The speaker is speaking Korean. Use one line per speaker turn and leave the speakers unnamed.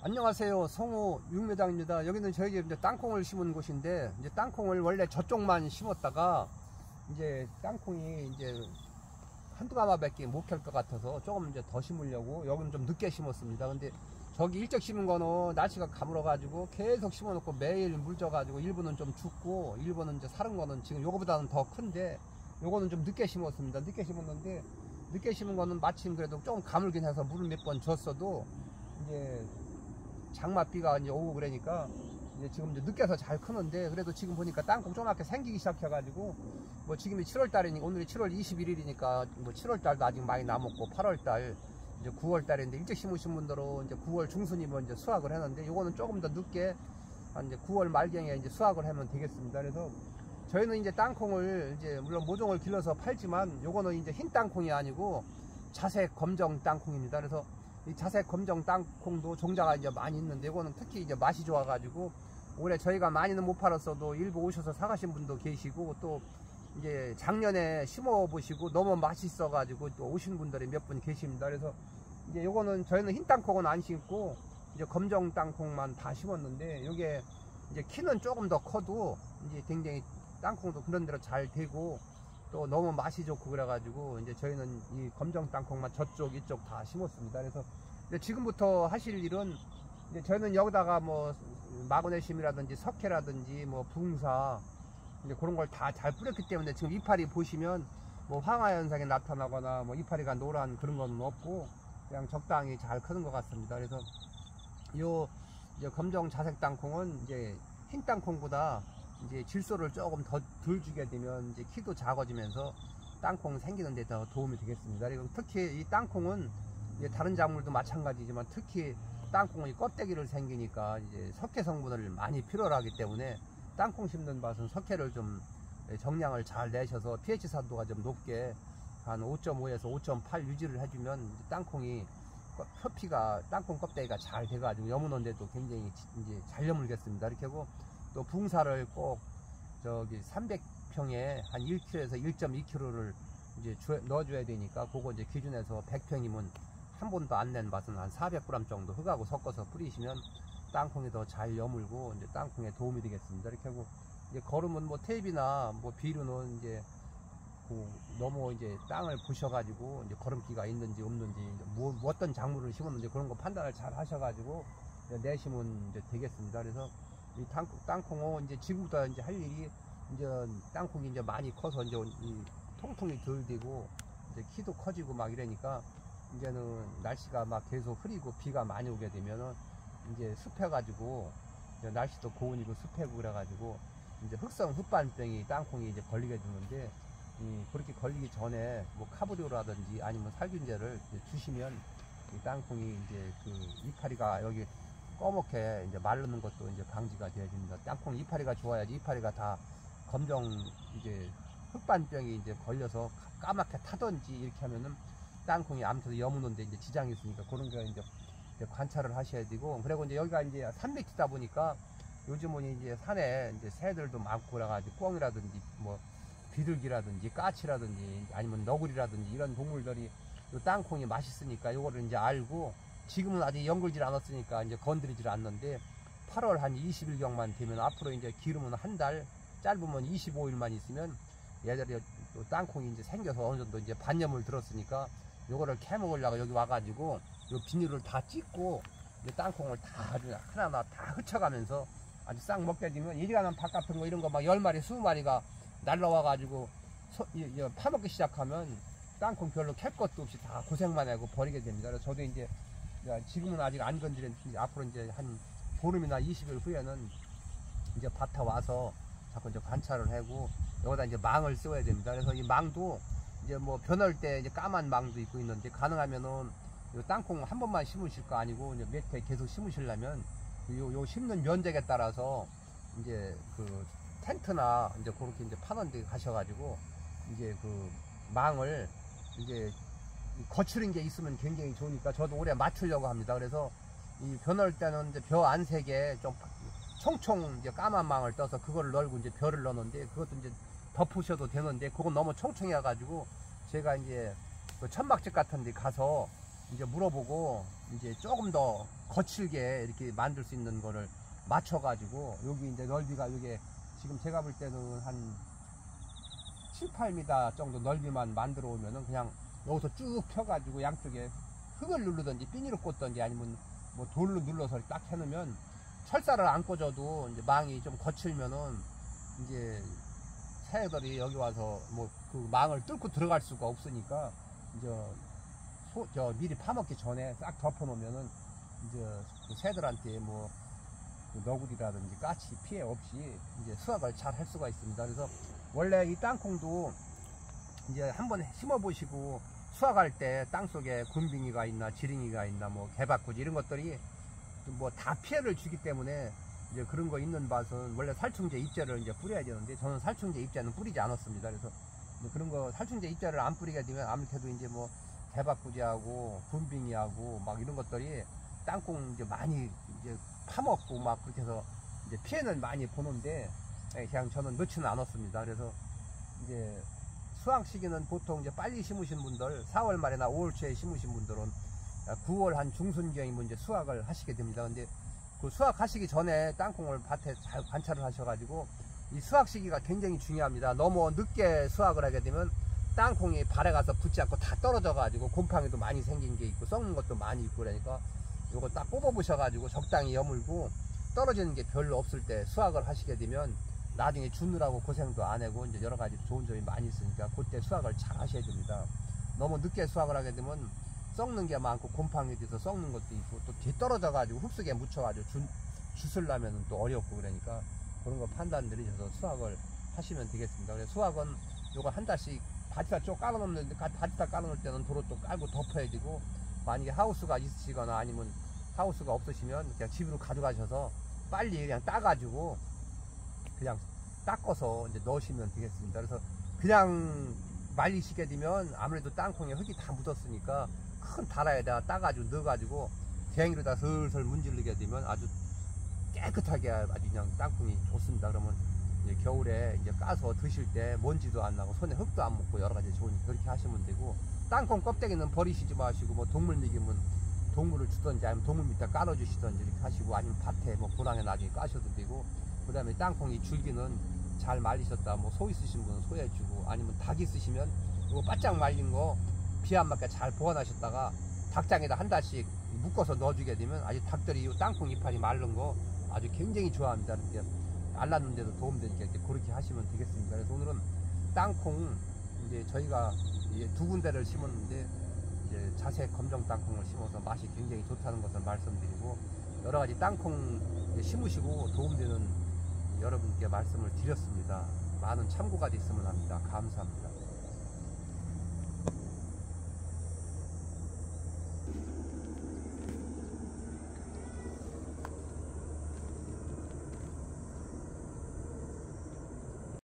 안녕하세요. 성우 육매장입니다. 여기는 저희 집 이제 땅콩을 심은 곳인데, 이제 땅콩을 원래 저쪽만 심었다가, 이제 땅콩이 이제 한두 가마밖에 못 캘 것 같아서 조금 이제 더 심으려고 여기는 좀 늦게 심었습니다. 근데 저기 일찍 심은 거는 날씨가 가물어 가지고 계속 심어 놓고 매일 물 져가지고 일부는 좀 죽고 일부는 이제 사른 거는 지금 요거보다는 더 큰데 요거는 좀 늦게 심었습니다. 늦게 심었는데 늦게 심은 거는 마침 그래도 좀 가물긴 해서 물을 몇 번 줬어도 이제 장맛비가 이제 오고 그러니까 이제 지금 이제 늦게서 잘 크는데 그래도 지금 보니까 땅콩 조그맣게 생기기 시작해가지고 뭐 지금이 7월 달이니까 오늘이 7월 21일이니까 뭐 7월 달도 아직 많이 남았고 8월 달 이제 9월 달인데 일찍 심으신 분들은 이제 9월 중순이면 이제 수확을 하는데 요거는 조금 더 늦게 한 이제 9월 말경에 이제 수확을 하면 되겠습니다. 그래서 저희는 이제 땅콩을 이제 물론 모종을 길러서 팔지만 요거는 이제 흰 땅콩이 아니고 자색 검정 땅콩입니다. 그래서 이 자색 검정 땅콩도 종자가 이제 많이 있는데 이거는 특히 이제 맛이 좋아가지고 올해 저희가 많이는 못 팔았어도 일부 오셔서 사가신 분도 계시고 또 이제 작년에 심어 보시고 너무 맛있어가지고 또 오신 분들이 몇 분 계십니다. 그래서 이제 요거는 저희는 흰 땅콩은 안 심고 이제 검정 땅콩만 다 심었는데 요게 이제 키는 조금 더 커도 이제 굉장히 땅콩도 그런 대로 잘 되고 또 너무 맛이 좋고 그래가지고 이제 저희는 이 검정 땅콩만 저쪽 이쪽 다 심었습니다. 그래서 지금부터 하실 일은 이제 저희는 여기다가 뭐 마그네슘이라든지 석회라든지 뭐 붕사 이제 그런 걸 다 잘 뿌렸기 때문에 지금 이파리 보시면 뭐 황화 현상이 나타나거나 뭐 이파리가 노란 그런 건 없고 그냥 적당히 잘 크는 것 같습니다. 그래서 요 검정 자색 땅콩은 이제 흰 땅콩보다 이제 질소를 조금 더 덜 주게 되면 이제 키도 작아지면서 땅콩 생기는 데 더 도움이 되겠습니다. 그리고 특히 이 땅콩은 이제 다른 작물도 마찬가지지만 특히 땅콩이 껍데기를 생기니까 이제 석회 성분을 많이 필요로 하기 때문에 땅콩 심는 밭은 석회를 좀 정량을 잘 내셔서 pH 산도가 좀 높게 한 5.5에서 5.8 유지를 해주면 땅콩이 표피가 땅콩 껍데기가 잘 돼가지고 여무는데도 굉장히 이제 잘 여물겠습니다. 이렇게 하고 또 붕사를 꼭 저기 300평에 한 1kg에서 1.2kg를 이제 넣어줘야 되니까 그거 이제 기준에서 100평이면 한 번도 안낸 밭은 한 400g 정도 흙하고 섞어서 뿌리시면 땅콩이 더 잘 여물고 이제 땅콩에 도움이 되겠습니다. 이렇게 하고 이제 거름은 뭐 테이프나 뭐 비료는 이제 그 너무 이제 땅을 부셔가지고 이제 거름기가 있는지 없는지 뭐, 뭐 어떤 작물을 심었는지 그런 거 판단을 잘 하셔가지고 내시면 이제 되겠습니다. 그래서 이 땅, 땅콩은 이제 지금부터 이제 할 일이 이제 땅콩이 이제 많이 커서 이제 이 통통이 덜 되고 이제 키도 커지고 막 이러니까 이제는 날씨가 막 계속 흐리고 비가 많이 오게 되면은 이제 습해가지고 이제 날씨도 고온이고 습해고 그래가지고 이제 흑성 흑반병이 땅콩이 이제 걸리게 되는데 이 그렇게 걸리기 전에 뭐 카브리오라든지 아니면 살균제를 주시면 이 땅콩이 이제 그 이파리가 여기 꺼멓게 이제 마르는 것도 이제 방지가 되어집니다. 땅콩 이파리가 좋아야지 이파리가 다 검정 이제 흑반병이 이제 걸려서 까맣게 타던지 이렇게 하면은 땅콩이 아무튼 여무는데 이제 지장이 있으니까 그런 게 이제 관찰을 하셔야 되고 그리고 이제 여기가 이제 산맥지다 보니까 요즘은 이제 산에 이제 새들도 많고 그래가지고 꿩이라든지 뭐 비둘기라든지 까치라든지 아니면 너구리라든지 이런 동물들이 요 땅콩이 맛있으니까 요거를 이제 알고 지금은 아직 연글질 않았으니까 이제 건드리질 않는데 8월 한 20일경만 되면 앞으로 이제 기르면 한달 짧으면 25일만 있으면 얘들이 땅콩이 이제 생겨서 어느 정도 이제 반염을 들었으니까 요거를 캐먹으려고 여기 와가지고 요 비닐을 다 찢고 땅콩을 다 아주 하나하나 다 흩쳐가면서 아주 싹 먹게 되면 이리가는 밥 같은 거 이런 거 막 10마리 20마리가 날라와가지고 소, 이, 이, 파먹기 시작하면 땅콩 별로 캘 것도 없이 다 고생만 하고 버리게 됩니다. 그래서 저도 이제 지금은 아직 안 건드렸는데 앞으로 이제 한 보름이나 20일 후에는 이제 밭에 와서 자꾸 이제 관찰을 하고 여기다 이제 망을 써야 됩니다. 그래서 이 망도 이제 뭐 변할 때 이제 까만 망도 있고 있는데 가능하면은 요 땅콩 한 번만 심으실 거 아니고 이제 몇해 계속 심으시려면 요, 요 심는 면적에 따라서 이제 그 텐트나 이제 그렇게 이제 파는 데 가셔가지고 이제 그 망을 이제 거칠은 게 있으면 굉장히 좋으니까 저도 올해 맞추려고 합니다. 그래서 이 변할 때는 이제 벼 안색에 좀 총총 이제 까만 망을 떠서 그거를 널고 이제 벼를 넣는데 그것도 이제 덮으셔도 되는데 그건 너무 총총해 가지고 제가 이제 그 천막집 같은 데 가서 이제 물어보고 이제 조금 더 거칠게 이렇게 만들 수 있는 거를 맞춰가지고 여기 이제 넓이가 이게 지금 제가 볼 때는 한 7, 8m 정도 넓이만 만들어 오면은 그냥 여기서 쭉 펴가지고 양쪽에 흙을 누르든지 비닐을 꽂든지 아니면 뭐 돌로 눌러서 딱 해놓으면 철사를 안 꽂아도 이제 망이 좀 거칠면은 이제 새들이 여기 와서 뭐 그 망을 뚫고 들어갈 수가 없으니까 이제 소, 저 미리 파먹기 전에 싹 덮어놓으면은 이제 그 새들한테 뭐 그 너구리라든지 까치 피해 없이 이제 수확을 잘 할 수가 있습니다. 그래서 원래 이 땅콩도 이제 한번 심어 보시고 수확할 때 땅 속에 굼빙이가 있나 지링이가 있나 뭐 개박구지 이런 것들이 뭐 다 피해를 주기 때문에 이제 그런 거 있는 밭은 원래 살충제 입제를 이제 뿌려야 되는데 저는 살충제 입제는 뿌리지 않았습니다. 그래서 이제 그런 거 살충제 입제를 안 뿌리게 되면 아무래도 이제 뭐 개박구지하고 굼빙이하고 막 이런 것들이 땅콩 이제 많이 이제 파먹고 막 그렇게 해서 이제 피해는 많이 보는데 예, 그냥 저는 넣지는 않았습니다. 그래서 이제 수확 시기는 보통 이제 빨리 심으신 분들 4월 말이나 5월 초에 심으신 분들은 9월 한 중순경이면 이제 수확을 하시게 됩니다. 근데 그 수확하시기 전에 땅콩을 밭에 잘 관찰을 하셔가지고 이 수확 시기가 굉장히 중요합니다. 너무 늦게 수확을 하게 되면 땅콩이 발에 가서 붙지 않고 다 떨어져가지고 곰팡이도 많이 생긴 게 있고 썩는 것도 많이 있고 그러니까 요거 딱 뽑아보셔가지고 적당히 여물고 떨어지는 게 별로 없을 때 수확을 하시게 되면 나중에 주느라고 고생도 안 하고 이제 여러 가지 좋은 점이 많이 있으니까 그때 수확을 잘 하셔야 됩니다. 너무 늦게 수확을 하게 되면 썩는 게 많고 곰팡이 돼서 썩는 것도 있고 또 뒤떨어져 가지고 흙속에 묻혀 가지고 주, 주술라면 또 어렵고 그러니까 그런 거 판단 내리셔서 수확을 하시면 되겠습니다. 그래서 수확은 요거 한 달씩 바지타 쪽 깔아놓는데 바지타 깔아놓을 때는 도로 또 깔고 덮어야 되고 만약에 하우스가 있으시거나 아니면 하우스가 없으시면 그냥 집으로 가져가셔서 빨리 그냥 따가지고 그냥 닦아서 이제 넣으시면 되겠습니다. 그래서 그냥 말리시게 되면 아무래도 땅콩에 흙이 다 묻었으니까 큰 다라에다 따가지고 넣어가지고 대행이로다 슬슬 문지르게 되면 아주 깨끗하게 아주 그냥 땅콩이 좋습니다. 그러면 이제 겨울에 이제 까서 드실 때 먼지도 안 나고 손에 흙도 안 묻고 여러 가지 좋으니까 그렇게 하시면 되고 땅콩 껍데기는 버리시지 마시고 뭐 동물 먹이면 동물을 주던지 아니면 동물 밑에 깔아주시던지 이렇게 하시고 아니면 밭에 뭐 고랑에 나중에 까셔도 되고 그 다음에 땅콩 이 줄기는 잘 말리셨다 뭐 소 있으신 분은 소 해주고 아니면 닭 있으시면 이거 바짝 말린 거 비 안 맞게 잘 보관하셨다가 닭장에다 한 달씩 묶어서 넣어주게 되면 아주 닭들이 이 땅콩 이파리 마른 거 아주 굉장히 좋아합니다. 이렇게 알 낳는데도 도움되니까 그렇게 하시면 되겠습니다. 그래서 오늘은 땅콩 이제 저희가 이제 두 군데를 심었는데 이제 자색 검정 땅콩을 심어서 맛이 굉장히 좋다는 것을 말씀드리고 여러 가지 땅콩 심으시고 도움되는 여러분께 말씀을 드렸습니다. 많은 참고가 됐으면 합니다. 감사합니다.